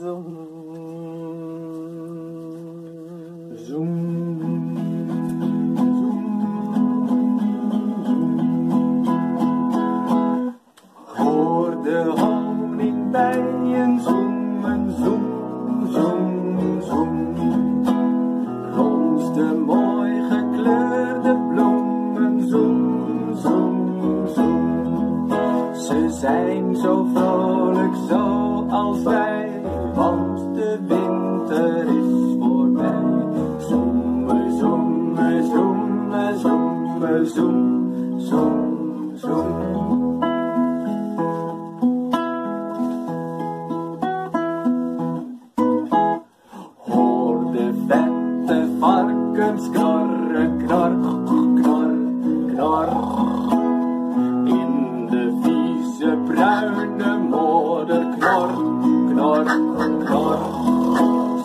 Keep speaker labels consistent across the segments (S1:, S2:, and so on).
S1: Zoom.
S2: Zoom.
S1: De honingbijen zoemen, zoem, zoem, zoem. Rond de mooi gekleurde bloemen, zoem, zoem, zoem. Ze zijn zo vrolijk zoals wij, valgte vinter for meg. Sommer, sommer, sommer, sommer, sommer, sommer. sommer. fette farken skarre knarr, knarr, knarr.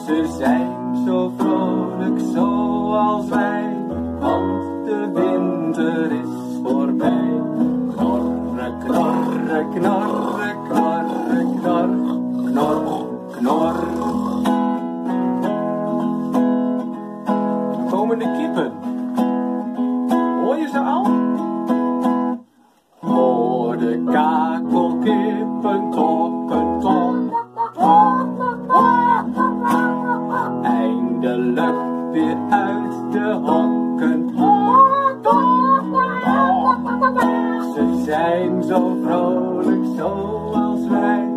S1: Ze zijn zo vrolijk zoals wij, want de winter is voorbij. Knorren, knorren, knorren, knorren, knor, knor, knor. Komen de kippen? Hoor je ze al? Hoor de kakelkippen weer uit de hokken. Ze zijn zo vrolijk zoals wij,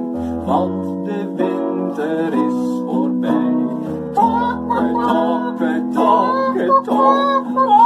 S1: want de winter is voorbij. Tokken, tokken, tokken, tokken.